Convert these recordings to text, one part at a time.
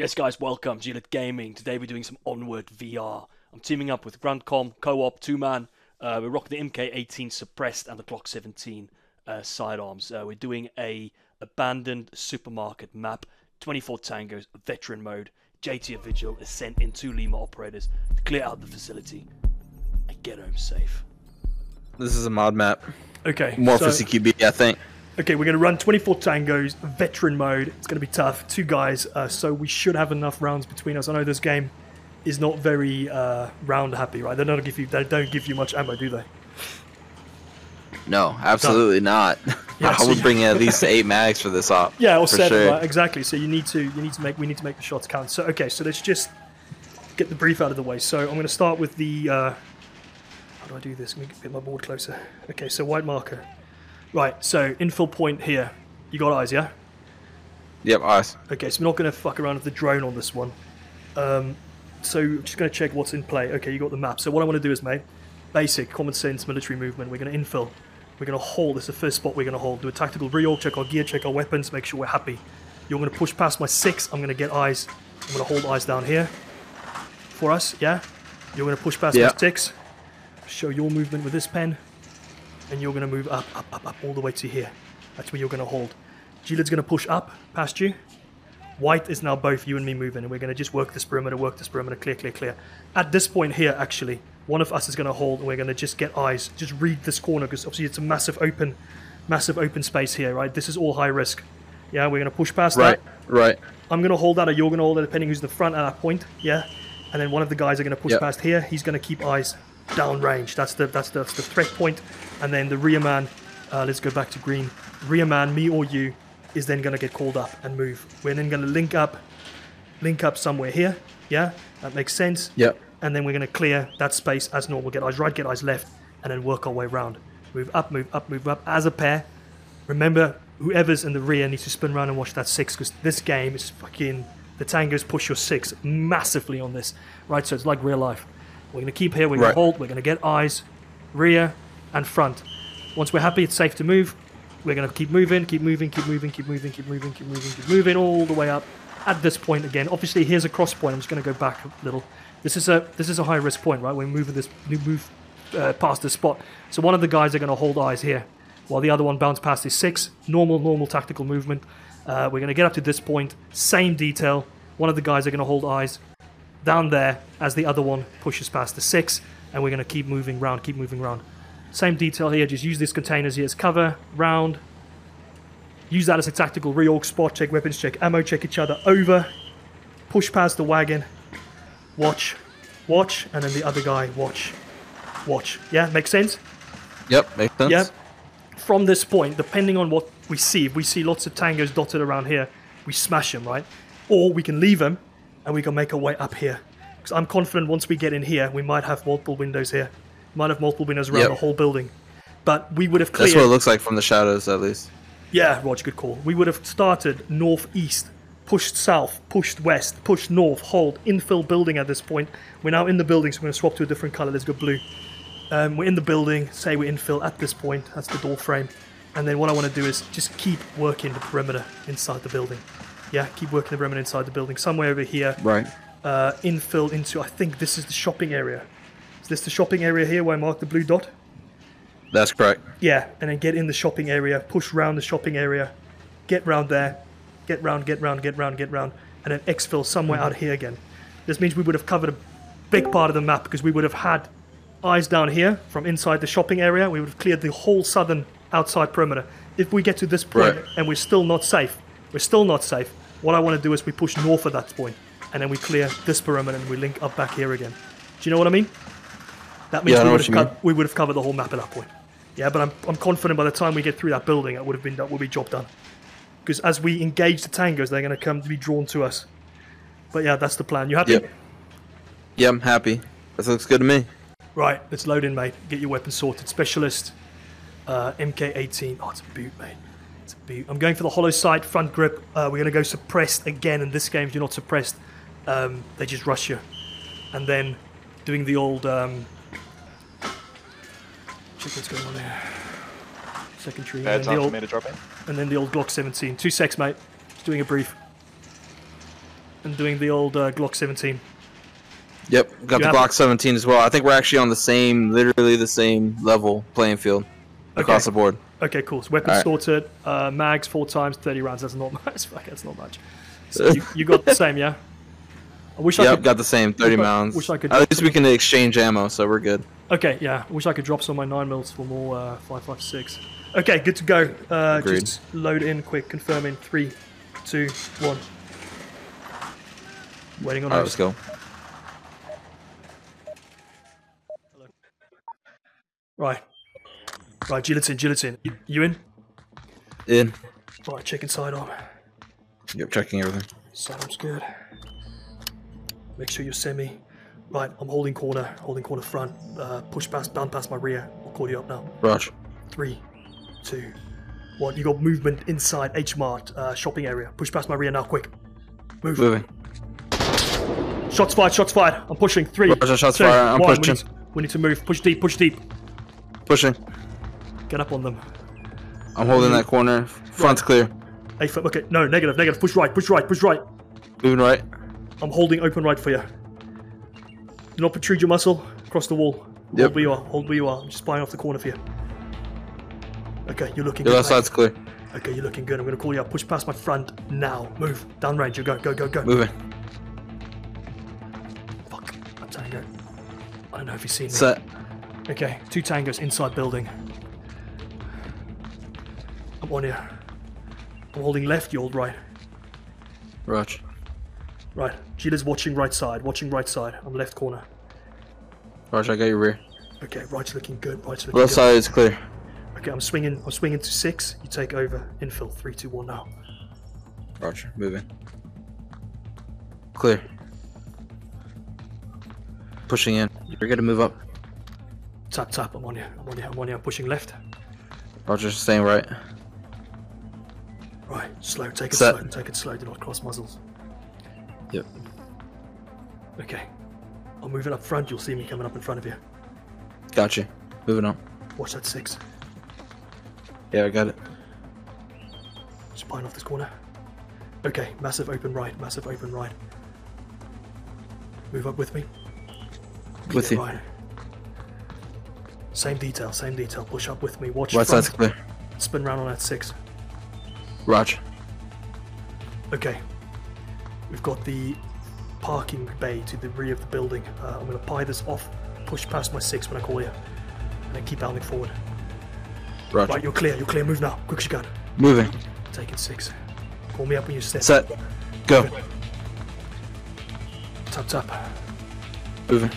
Yes, guys, welcome, GLID Gaming. Today we're doing some Onward VR. I'm teaming up with GRUNTCOMM, co-op, two-man. Uh, we're rocking the MK18 suppressed and the Glock 17 uh, sidearms. Uh, we're doing a abandoned supermarket map, 24 tangos, veteran mode. JT Vigil is sent in two Lima operators to clear out the facility and get home safe. This is a mod map. Okay. More so- for CQB, I think. Okay, we're going to run 24 tangos, veteran mode. It's going to be tough. Two guys, uh, so we should have enough rounds between us. I know this game is not very uh, round happy, right? They don't give you they don't give you much ammo, do they? No, absolutely not. Yeah, I so would you- bring at least eight mags for this op. Yeah, or seven, sure. right? Exactly. So you need to you need to make we need to make the shots count. So okay, so let's just get the brief out of the way. So I'm going to start with the. Uh, how do I do this? Let me get my board closer. Okay, so white marker. Right. So infill point here. You got eyes, yeah? Yep, eyes. Okay, so we're not going to fuck around with the drone on this one. Um, so I'm just going to check what's in play. Okay, you got the map. So what I want to do is, mate, basic common sense military movement. We're going to infill. We're going to hold. This is the first spot we're going to hold. Do a tactical reorg, check our gear, check our weapons, make sure we're happy. You're going to push past my six. I'm going to get eyes. I'm going to hold eyes down here for us. Yeah. You're going to push past Yeah. my six. Show your movement with this pen, and you're going to move up, up, up, up, all the way to here. That's where you're going to hold. Gilead's going to push up past you. White is now both you and me moving, and we're going to just work this perimeter, work this perimeter, clear, clear, clear. At this point here, actually, one of us is going to hold, and we're going to just get eyes, just read this corner, because obviously it's a massive open, massive open space here, right? This is all high risk. Yeah, we're going to push past Right, that. right. right. I'm going to hold that, or you're going to hold it, depending who's the front at that point. Yeah, and then one of the guys are going to push Yep. past here. He's going to keep eyes down range. That's the that's the, that's the threat point. And then the rear man. Uh, let's go back to green. Rear man, me or you, is then going to get called up and move. We're then going to link up, link up somewhere here. Yeah, that makes sense. Yep. And then we're going to clear that space as normal. Get eyes right, get eyes left, and then work our way around. Move up, move up, move up as a pair. Remember, whoever's in the rear needs to spin around and watch that six because this game is fucking. The tangos push your six massively on this, right? So it's like real life. We're gonna keep here. We're gonna Right. hold. We're gonna get eyes, rear, and front. Once we're happy, it's safe to move. We're gonna keep moving, keep moving, keep moving, keep moving, keep moving, keep moving, keep moving all the way up. At this point again, obviously here's a cross point. I'm just gonna go back a little. This is a this is a high risk point, right? We're moving this move uh, past this spot. So one of the guys are gonna hold eyes here, while the other one bounce past his six. Normal, normal tactical movement. Uh, we're gonna get up to this point. Same detail. One of the guys are gonna hold eyes down there as the other one pushes past the six, and we're going to keep moving round, keep moving round. Same detail here, just use these containers here as cover, round. Use that as a tactical reorg spot, check weapons, check ammo, check each other over, push past the wagon, watch, watch, and then the other guy, watch, watch. Yeah, makes sense? Yep, makes sense. Yeah. From this point, depending on what we see, if we see lots of tangos dotted around here, we smash them, right? Or we can leave them and we can make our way up here. Because I'm confident once we get in here, we might have multiple windows here. Might have multiple windows around Yep. the whole building. But we would have cleared. That's what it looks like from the shadows, at least. Yeah, Roger, good call. We would have started northeast, pushed south, pushed west, pushed north, hold, infill building at this point. We're now in the building, so we're going to swap to a different color. Let's go blue. Um, we're in the building, say we're infill at this point. That's the door frame. And then what I want to do is just keep working the perimeter inside the building. Yeah, keep working the perimeter inside the building. Somewhere over here, Right. uh, infill into, I think this is the shopping area. This the shopping area here where I marked the blue dot? That's correct. Yeah, and then get in the shopping area, push round the shopping area, get round there, get round, get round, get round, get round, and then exfil somewhere hmm. out here again. This means we would have covered a big part of the map because we would have had eyes down here from inside the shopping area. We would have cleared the whole southern outside perimeter. If we get to this point Right. and we're still not safe, we're still not safe. What I want to do is we push north at that point, and then we clear this perimeter and we link up back here again. Do you know what I mean? That means Yeah, we, would have cut, we would have covered the whole map at that point. Yeah, but I'm, I'm confident by the time we get through that building, it would have been that will be job done. Because as we engage the tangos, they're going to come to be drawn to us. But yeah, that's the plan. You happy? Yep. Yeah, I'm happy. That looks good to me. Right, let's load in, mate. Get your weapon sorted. Specialist, uh, MK18. Oh, it's a boot, mate. It's a boot. I'm going for the hollow sight front grip. Uh, we're going to go suppressed again. In this game, if you're not suppressed, um, they just rush you. And then doing the old. Um, check what's going on there. Second tree. And, then time the for old, me to drop in. and then the old Glock 17. Two secs, mate. Just doing a brief. and doing the old uh, Glock 17. Yep, got You the Glock 17 as well. I think we're actually on the same, literally the same level playing field across Okay. the board. Okay, cool. So weapons Alright. sorted. Uh, mags four times, 30 rounds. That's not much. Fuck, that's not much. So you, you got the same, yeah? I wish I Yep, could. got the same 30 wish I- mounds. wish I could- At least we can exchange ammo, so we're good. Okay, yeah. I wish I could drop some of my 9 mils for more uh, 556. Okay, good to go. Uh, Agreed. just load in quick. Confirm in three, two, one. Waiting on Alright, let's go. Right. Right, Gelatin, Gelatin. You, you in? In. Right, checking sidearm. Yep, checking everything. Sidearm's good. Make sure you're semi. Right, I'm holding corner, holding corner front. Uh, push past, bound past my rear. I'll call you up now. Rush. Three, two, one. You got movement inside H Mart uh, shopping area. Push past my rear now, quick. Move. Moving. Shots fired, shots fired. I'm pushing. Three. Roger, shots two, fired. I'm one. pushing. We need, we need to move. Push deep, push deep. Pushing. Get up on them. I'm holding that corner. Front's clear. Hey, f- okay, no, negative, negative. Push right, push right, push right. Moving right. I'm holding open right for you. Do not protrude your muscle across the wall. Hold Yep. where you are. Hold where you are. I'm just spying off the corner for you. Okay, you're looking Your good. left side's clear. Okay, you're looking good. I'm gonna call you up. Push past my front now. Move. Downrange. You go, go, go, go. Moving. Fuck. I'm tango. I don't know if you've seen me. Set. Okay, two tangos inside building. I'm on here. I'm holding left, you hold right. Rush. Right. Gila's watching right side, watching right side. I'm left corner. Rush, I got your rear. Okay, right's looking good, right's looking Left good. side is clear. Okay, I'm swinging, I'm swinging to six. You take over. Infill, three, two, one now. Roger. Moving. Clear. Pushing in. You're gonna move up. Tap, tap. I'm on you. I'm on you. I'm on you. I'm pushing left. Roger, staying right. Right, slow. Take it Set. slow. Take it slow. Do not cross muzzles. Yep. Okay. I'm moving up front. You'll see me coming up in front of you. Got you. Moving on. Watch that six. Yeah, I got it. Spine off this corner. Okay, massive open right, massive open right. Move up with me. With Clear you. Right. Same detail, same detail. Push up with me. Watch Right side's clear. Spin round on that six. Roger. Okay. We've got the parking bay to the rear of the building. Uh, I'm going to pie this off, push past my six when I call you, and then keep bounding forward. Roger. Right, you're clear. You're clear. Move now. Quick as you can. Moving. Taking six. Call me up when you step. Set. Go. Tap tap. Moving.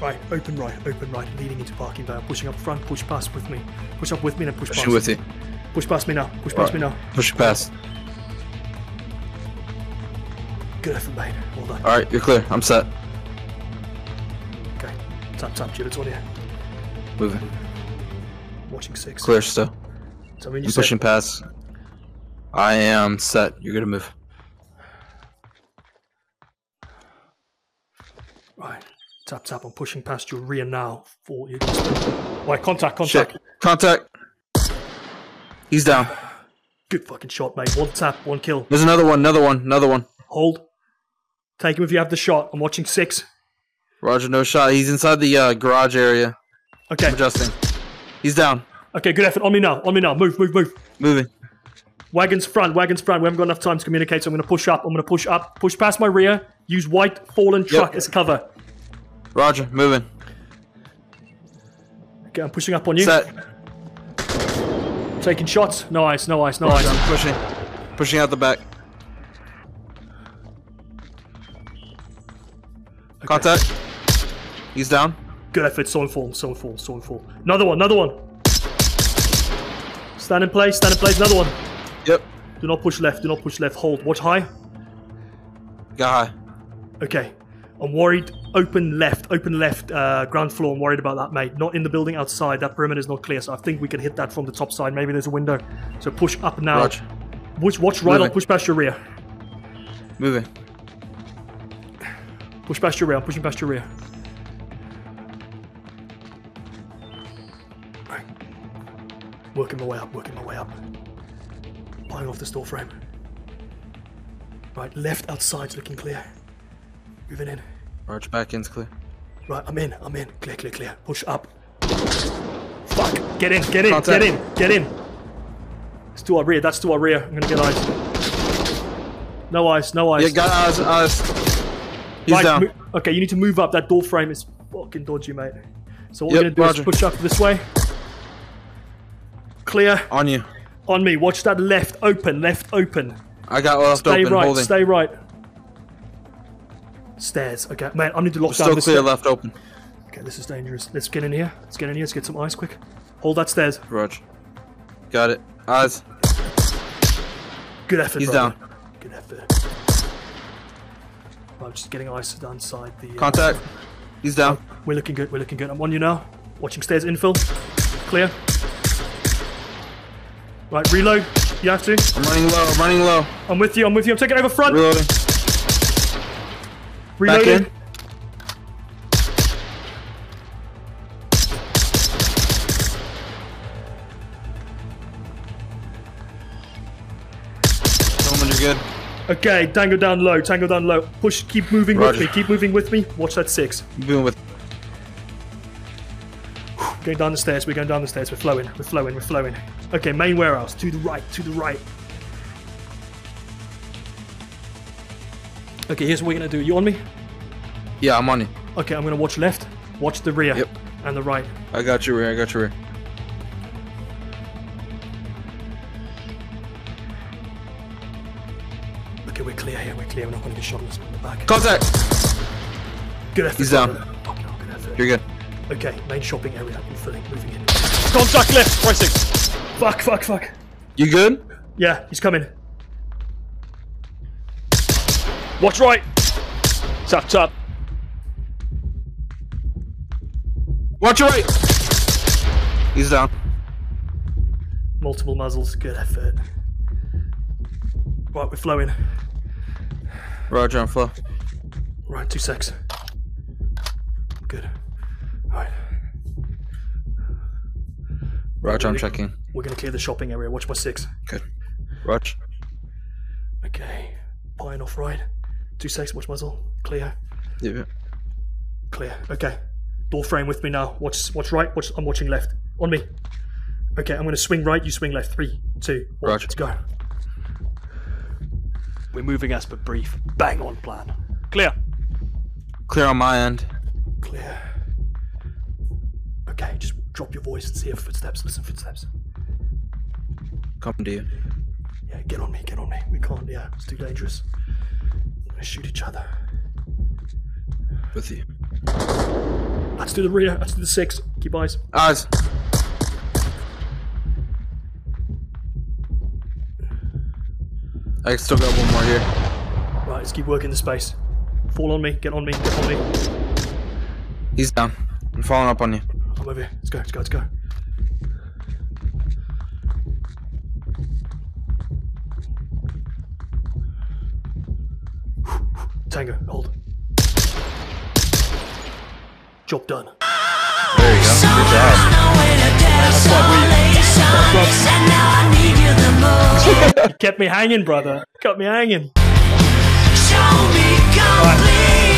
Right, open right, open right, leading into parking bay. Pushing up front, push past with me. Push up with me, then push Pushing past. with you. Push past me now, push past me now. Push past. Good effort, mate. Well done. Alright, you're clear. I'm set. Okay. Tap, tap, Jill, it's on here. Moving. Watching six. Clear still. So when you I'm said, pushing past. I am set. You're gonna move. Right. Tap, tap, I'm pushing past your rear now. For you. Right, contact, contact. Shit. Contact. He's down. Good fucking shot, mate. One tap, one kill. There's another one. Another one. Another one. Hold. Take him if you have the shot. I'm watching six. Roger, no shot. He's inside the uh, garage area. Okay. I'm adjusting. He's down. Okay, good effort. On me now. On me now. Move, move, move. Moving. Wagons front, wagons front. We haven't got enough time to communicate, so I'm going to push up. I'm going to push up, push past my rear. Use white fallen truck as cover. Roger, moving. Okay, I'm pushing up on you. Set. Taking shots. No ice, no ice, no Roger, ice. I'm pushing. Pushing out the back. Contact. He's down. Good effort. So in fall, so in fall, so in fall. Another one, another one. Stand in place, stand in place. Another one. Yep. Do not push left. Do not push left. Hold. Watch high. Got high. Okay. I'm worried. Open left. Open left. Uh, ground floor. I'm worried about that, mate. Not in the building. Outside. That perimeter is not clear. So I think we can hit that from the top side. Maybe there's a window. So push up now. Watch, watch right. I'll push past your rear. Moving. Push past your rear. I'm pushing past your rear. Right. Working my way up. Working my way up. Buying off the store frame. Right. Left outside's looking clear. Moving in. Roger, back in's clear. Right. I'm in. I'm in. Clear. Clear. Clear. Push up. Fuck. Get in. Get in. Contact. Get in. Get in. It's to our rear. That's to our rear. I'm gonna get eyes. No eyes. No eyes. Yeah, got eyes, eyes. He's Right, down. okay, you need to move up. That door frame is fucking dodgy, mate. So what Yep, we're gonna do roger. is push up this way. Clear On you. on me. Watch that left open. Left open. I got left Stay open, right. holding. Stay right. Stairs. Okay, man. I need to lock down Still clear stair- left open. Okay, this is dangerous. Let's get in here. Let's get in here. Let's get some ice quick. Hold that stairs. Roger. Got it. Eyes. Good effort. He's brother. down. Good effort. I'm just getting ice down side the. uh, Contact. He's down. We're looking good. We're looking good. I'm on you now. Watching stairs infill. Clear. Right, reload. You have to. I'm running low. I'm running low. I'm with you. I'm with you. I'm taking over front. Reloading. Reloading. in. Gentlemen, good. Okay, tango down low. Tango down low. Push. Keep moving Roger. with me. Keep moving with me. Watch that six. Moving with. Going down the stairs. We're going down the stairs. We're flowing. We're flowing. We're flowing. Okay, main warehouse. To the right. To the right. Okay, here's what we're gonna do. You on me? Yeah, I'm on you. Okay, I'm gonna watch left. Watch the rear. Yep. And the right. I got your rear. I got your rear. Okay, we're clear here. We're clear. We're not gonna get shot in the back. Contact. Good effort. He's down. brother. Fucking hell, good effort. You're good. Okay, main shopping area. I'm filling, moving in. Contact left, pressing. Fuck, fuck, fuck. You good? Yeah, he's coming. Watch right. Tap, tap. Watch your right. He's down. Multiple muzzles. Good effort. Right, we're flowing. Roger on flow. Right, two secs. Good. Right, Roger, I'm checking. we're gonna clear the shopping area. Watch my six. Good. Roger. Okay. Pine off right. Two secs. Watch muzzle. Clear. Yeah. Clear. Okay. Door frame with me now. Watch. Watch right. Watch. I'm watching left. On me. Okay. I'm gonna swing right. You swing left. Three, two, one. Roger. Let's go. We're moving as per brief. Bang on plan. Clear. Clear on my end. Clear. Okay. Just drop your voice and see if footsteps. Listen footsteps. Come to you. Yeah. Get on me. Get on me. We can't. Yeah. It's too dangerous. Gonna shoot each other. With you. Let's do the rear. Let's do the six. Keep eyes. Eyes. I still got one more here. Right. Let's keep working the space. Fall on me. Get on me. Get on me. He's down. I'm following up on you. I'm over here. Let's go. Let's go. Let's go. Tango, hold. Job done. There you go. Good job. You kept me hanging, brother. Kept me hanging. Show me complete.